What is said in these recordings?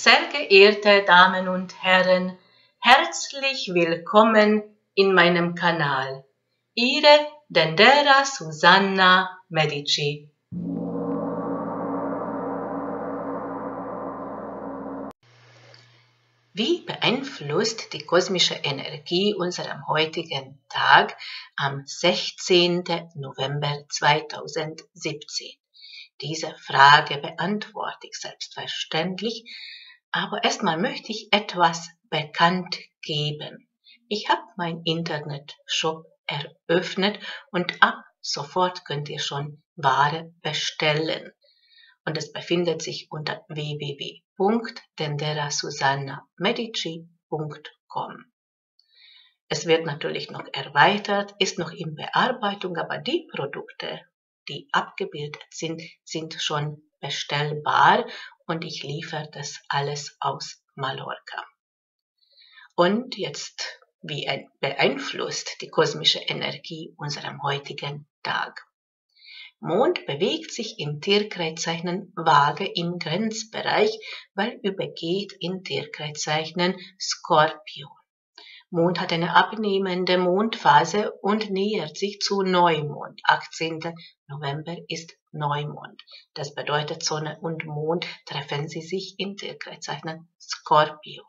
Sehr geehrte Damen und Herren, herzlich willkommen in meinem Kanal. Ihre Dendera Susanna Medici. Wie beeinflusst die kosmische Energie unserem heutigen Tag am 16. November 2017? Diese Frage beantworte ich selbstverständlich, aber erstmal möchte ich etwas bekannt geben. Ich habe mein Internetshop eröffnet und ab sofort könnt ihr schon Ware bestellen. Und es befindet sich unter www.denderasusanna.medici.com. Es wird natürlich noch erweitert, ist noch in Bearbeitung, aber die Produkte, die abgebildet sind, sind schon bestellbar und ich liefere das alles aus Mallorca. Und jetzt, wie beeinflusst die kosmische Energie unserem heutigen Tag? Mond bewegt sich im Tierkreiszeichen Waage im Grenzbereich, weil übergeht in Tierkreiszeichen Skorpion. Mond hat eine abnehmende Mondphase und nähert sich zu Neumond. 18. November ist Neumond. Das bedeutet, Sonne und Mond treffen sie sich in Tierkreiszeichen Skorpion.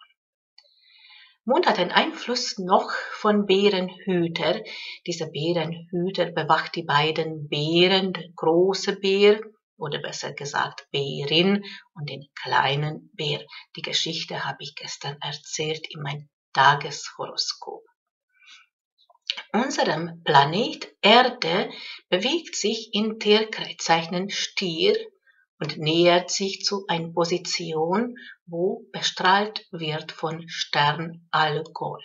Mond hat einen Einfluss noch von Bärenhüter. Dieser Bärenhüter bewacht die beiden Bären, der große Bär oder besser gesagt Bärin und den kleinen Bär. Die Geschichte habe ich gestern erzählt in meinem Tageshoroskop. Unserem Planet Erde bewegt sich in Tierkreiszeichen Stier und nähert sich zu einer Position, wo bestrahlt wird von Stern Algol.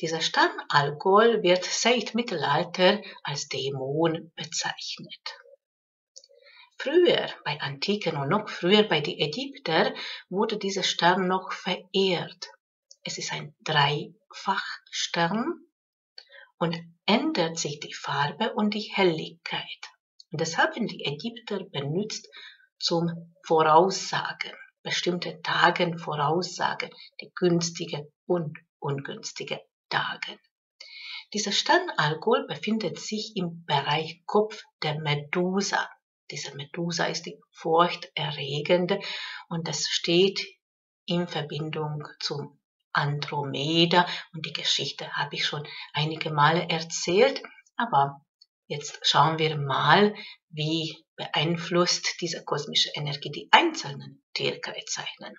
Dieser Stern Algol wird seit Mittelalter als Dämon bezeichnet. Früher, bei Antiken und noch früher bei den Ägyptern, wurde dieser Stern noch verehrt. Es ist ein Dreifachstern und ändert sich die Farbe und die Helligkeit. Und das haben die Ägypter benutzt zum Voraussagen, bestimmte Tagen voraussagen, die günstige und ungünstige Tage. Dieser Sternalkohol befindet sich im Bereich Kopf der Medusa. Diese Medusa ist die furchterregende und das steht in Verbindung zum Andromeda und die Geschichte habe ich schon einige Male erzählt, aber jetzt schauen wir mal, wie beeinflusst diese kosmische Energie die einzelnen Tierkreiszeichen.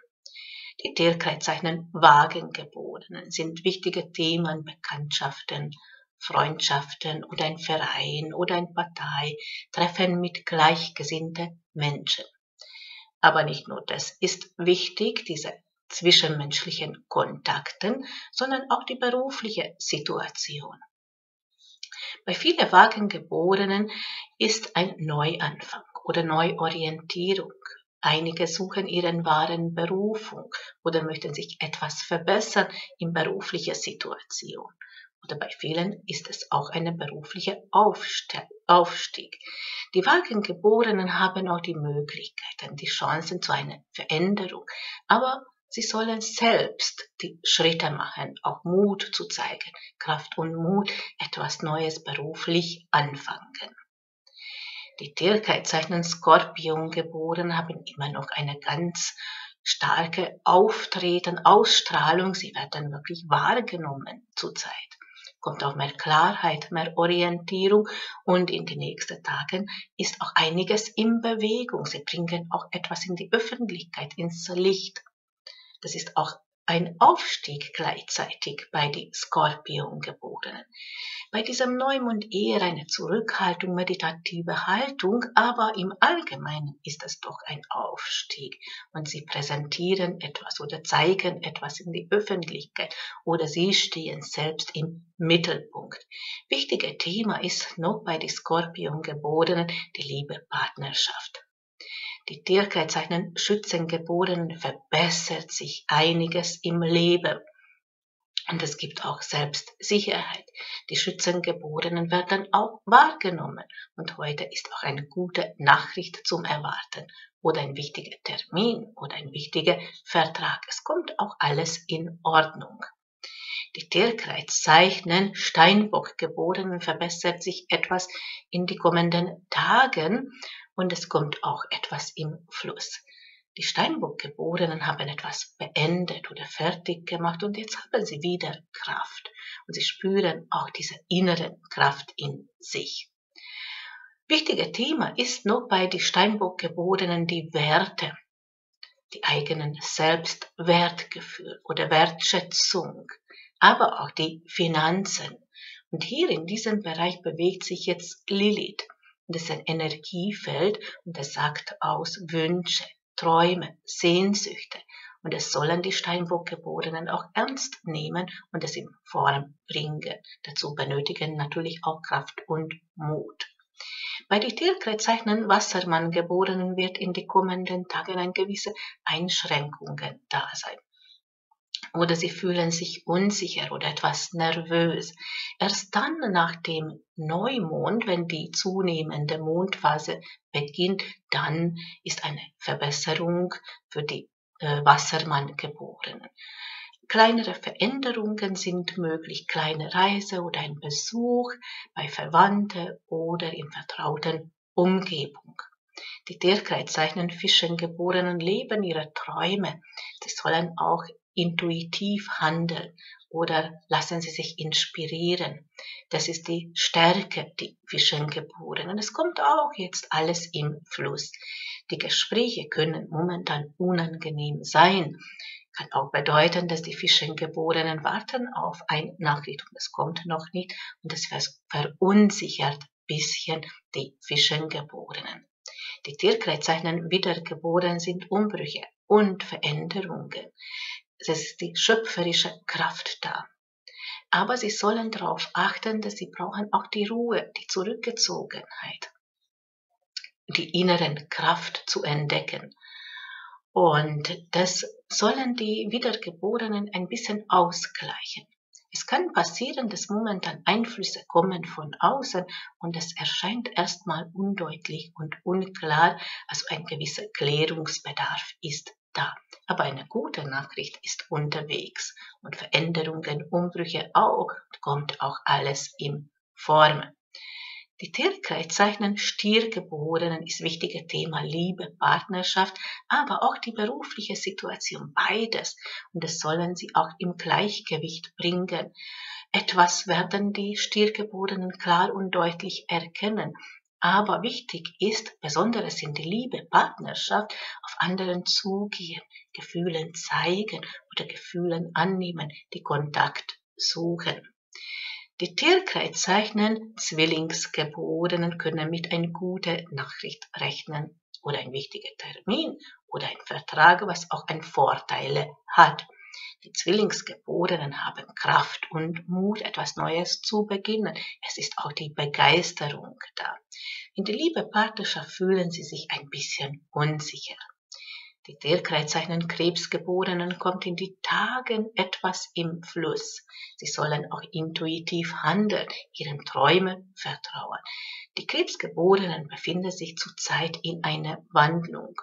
Die Tierkreiszeichen Wagengeborenen sind wichtige Themen, Bekanntschaften, Freundschaften oder ein Verein oder eine Partei, Treffen mit gleichgesinnten Menschen. Aber nicht nur das ist wichtig, diese zwischenmenschlichen Kontakten, sondern auch die berufliche Situation. Bei vielen Wagengeborenen ist ein Neuanfang oder Neuorientierung. Einige suchen ihren wahren Berufung oder möchten sich etwas verbessern in beruflicher Situation. Oder bei vielen ist es auch eine berufliche Aufstieg. Die Wagengeborenen haben auch die Möglichkeiten, die Chancen zu einer Veränderung, aber Sie sollen selbst die Schritte machen, auch Mut zu zeigen, Kraft und Mut, etwas Neues beruflich anfangen. Die Tierkreiszeichen Skorpion geboren haben immer noch eine ganz starke Auftreten, Ausstrahlung. Sie werden wirklich wahrgenommen zurzeit. Kommt auch mehr Klarheit, mehr Orientierung und in den nächsten Tagen ist auch einiges in Bewegung. Sie bringen auch etwas in die Öffentlichkeit, ins Licht. Das ist auch ein Aufstieg gleichzeitig bei die Skorpiongeborenen. Bei diesem Neumond eher eine Zurückhaltung, meditative Haltung, aber im Allgemeinen ist es doch ein Aufstieg. Und sie präsentieren etwas oder zeigen etwas in die Öffentlichkeit oder sie stehen selbst im Mittelpunkt. Wichtiger Thema ist noch bei die Skorpiongeborenen die Liebe Partnerschaft die Tierkreiszeichen Schützengeborenen verbessert sich einiges im Leben. Und es gibt auch Selbstsicherheit. Die Schützengeborenen werden auch wahrgenommen. Und heute ist auch eine gute Nachricht zum Erwarten oder ein wichtiger Termin oder ein wichtiger Vertrag. Es kommt auch alles in Ordnung. Die Tierkreiszeichen Steinbock-Geborenen verbessert sich etwas in die kommenden Tagen und es kommt auch etwas im Fluss. Die Steinbock-Geborenen haben etwas beendet oder fertig gemacht und jetzt haben sie wieder Kraft und sie spüren auch diese innere Kraft in sich. Wichtiger Thema ist noch bei die Steinbock-Geborenen die Werte, die eigenen Selbstwertgefühl oder Wertschätzung, aber auch die Finanzen. Und hier in diesem Bereich bewegt sich jetzt Lilith. Das ist ein Energiefeld und das sagt aus Wünsche, Träume, Sehnsüchte. Und es sollen die Steinbockgeborenen auch ernst nehmen und es in Form bringen. Dazu benötigen natürlich auch Kraft und Mut. Bei den Tierkreiszeichen Wassermann-Geborenen wird in den kommenden Tagen ein gewisse Einschränkungen da sein oder sie fühlen sich unsicher oder etwas nervös. Erst dann nach dem Neumond, wenn die zunehmende Mondphase beginnt, dann ist eine Verbesserung für die äh, Wassermann-Geborenen. Kleinere Veränderungen sind möglich, kleine Reise oder ein Besuch bei Verwandten oder in vertrauten Umgebung. Die Tierkreiszeichen Fischengeborenen leben ihre Träume. Sie sollen auch intuitiv handeln oder lassen Sie sich inspirieren. Das ist die Stärke, die Fischen geboren. Und es kommt auch jetzt alles im Fluss. Die Gespräche können momentan unangenehm sein. Kann auch bedeuten, dass die Fischengeborenen warten auf eine Nachricht und es kommt noch nicht und es verunsichert bisschen die Fischengeborenen. Die Tierkreiszeichen wiedergeboren sind Umbrüche und Veränderungen es ist die schöpferische Kraft da. Aber sie sollen darauf achten, dass sie brauchen auch die Ruhe, die Zurückgezogenheit, die inneren Kraft zu entdecken. Und das sollen die Wiedergeborenen ein bisschen ausgleichen. Es kann passieren, dass momentan Einflüsse kommen von außen und es erscheint erstmal undeutlich und unklar, also ein gewisser Klärungsbedarf ist da. Aber eine gute Nachricht ist unterwegs und Veränderungen, Umbrüche auch, kommt auch alles in Form. Die Tierkreiszeichen Stiergeborenen ist wichtiges Thema Liebe, Partnerschaft, aber auch die berufliche Situation, beides. Und das sollen sie auch im Gleichgewicht bringen. Etwas werden die Stiergeborenen klar und deutlich erkennen. Aber wichtig ist, besonders in der Liebe, Partnerschaft, auf anderen zugehen, Gefühlen zeigen oder Gefühlen annehmen, die Kontakt suchen. Die Tierkreiszeichen Zwillingsgeborenen können mit einer guten Nachricht rechnen oder ein wichtiger Termin oder ein Vertrag, was auch ein Vorteile hat. Die Zwillingsgeborenen haben Kraft und Mut, etwas Neues zu beginnen. Es ist auch die Begeisterung da. In der Liebepartnerschaft fühlen sie sich ein bisschen unsicher. Die Tierkreiszeichen Krebsgeborenen kommt in die Tagen etwas im Fluss. Sie sollen auch intuitiv handeln, ihren Träumen vertrauen. Die Krebsgeborenen befinden sich zurzeit in einer Wandlung.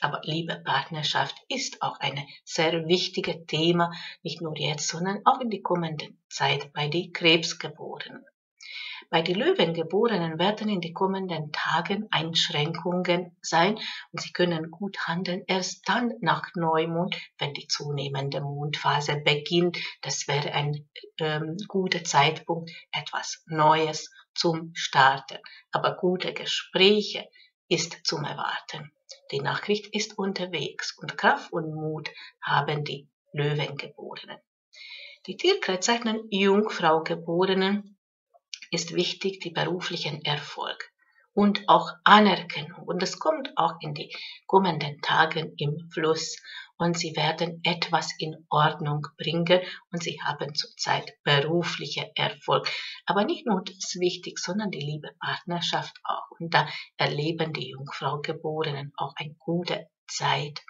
Aber Liebe, Partnerschaft ist auch ein sehr wichtiges Thema, nicht nur jetzt, sondern auch in die kommende Zeit bei den Krebsgeborenen. Bei den Löwengeborenen werden in den kommenden Tagen Einschränkungen sein und sie können gut handeln erst dann nach Neumond, wenn die zunehmende Mondphase beginnt. Das wäre ein ähm, guter Zeitpunkt, etwas Neues zum Starten. Aber gute Gespräche ist zum Erwarten. Die Nachricht ist unterwegs und Kraft und Mut haben die Löwengeborenen. Die Tierkreiszeichen Jungfrau geborenen ist wichtig, die beruflichen Erfolg und auch Anerkennung. Und es kommt auch in die kommenden Tagen im Fluss und sie werden etwas in Ordnung bringen und sie haben zurzeit berufliche Erfolg. Aber nicht nur das wichtig, sondern die liebe Partnerschaft auch. Und da erleben die Jungfrau Geborenen auch eine gute Zeit.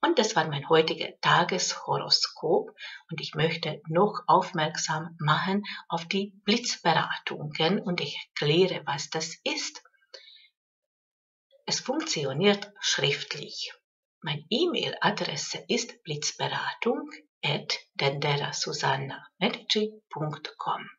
Und das war mein heutiger Tageshoroskop und ich möchte noch aufmerksam machen auf die Blitzberatungen und ich erkläre, was das ist. Es funktioniert schriftlich. Meine E-Mail-Adresse ist blitzberatung at denderasusanna.medici.com.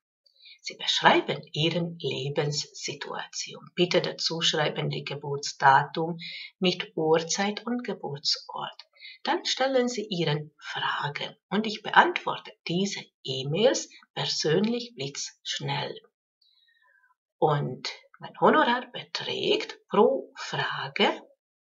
Sie beschreiben Ihren Lebenssituation. Bitte dazu schreiben die Geburtsdatum mit Uhrzeit und Geburtsort. Dann stellen Sie Ihren Fragen und ich beantworte diese E-Mails persönlich blitzschnell. Und mein Honorar beträgt pro Frage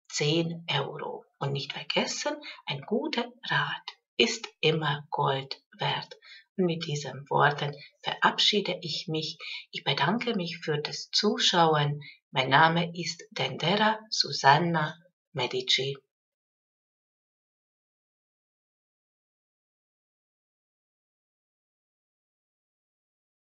10 Euro. Und nicht vergessen, ein guter Rat ist immer Gold wert. Und mit diesen Worten verabschiede ich mich. Ich bedanke mich für das Zuschauen. Mein Name ist Dendera Susanna Medici.